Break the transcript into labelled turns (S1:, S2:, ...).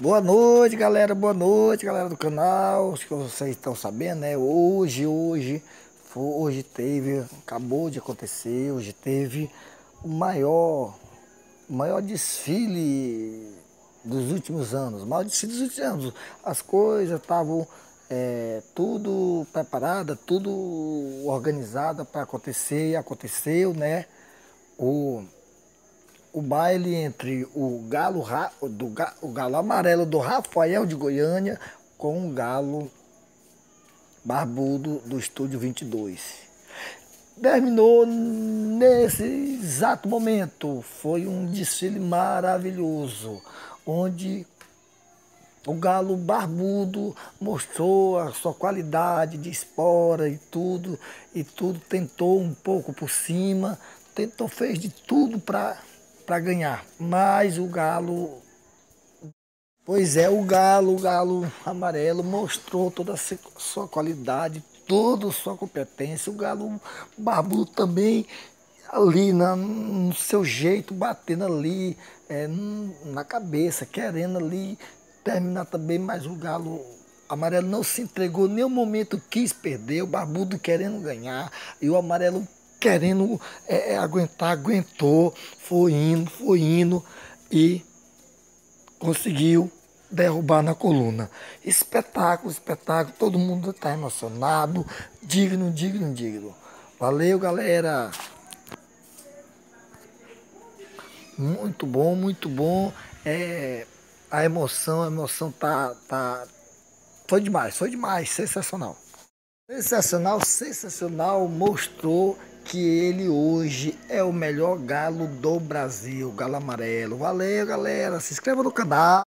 S1: Boa noite, galera. Boa noite, galera do canal. Acho que vocês estão sabendo, né? Hoje, hoje, hoje teve, acabou de acontecer, hoje teve o maior, maior desfile dos últimos anos. O maior desfile dos últimos anos. As coisas estavam é, tudo preparada, tudo organizada para acontecer e aconteceu, né? O o baile entre o galo, do, o galo amarelo do Rafael de Goiânia com o galo barbudo do Estúdio 22. Terminou nesse exato momento. Foi um desfile maravilhoso, onde o galo barbudo mostrou a sua qualidade de espora e tudo, e tudo tentou um pouco por cima, tentou, fez de tudo para ganhar. Mas o Galo. Pois é, o Galo, o Galo amarelo mostrou toda a sua qualidade, toda a sua competência. O Galo barbudo também ali na, no seu jeito, batendo ali é, na cabeça, querendo ali terminar também, mas o Galo amarelo não se entregou, nenhum momento quis perder, o barbudo querendo ganhar, e o amarelo querendo é, é, aguentar, aguentou, foi indo, foi indo e conseguiu derrubar na coluna. Espetáculo, espetáculo, todo mundo está emocionado, digno, digno, digno. Valeu, galera! Muito bom, muito bom. É, a emoção, a emoção tá, tá. Foi demais, foi demais, sensacional. Sensacional, sensacional, mostrou que ele hoje é o melhor galo do Brasil, galo amarelo. Valeu, galera. Se inscreva no canal.